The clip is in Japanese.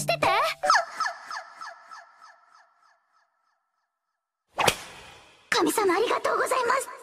してて。神様ありがとうございます。